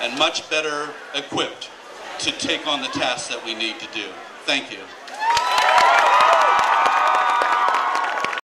and much better equipped to take on the tasks that we need to do. Thank you.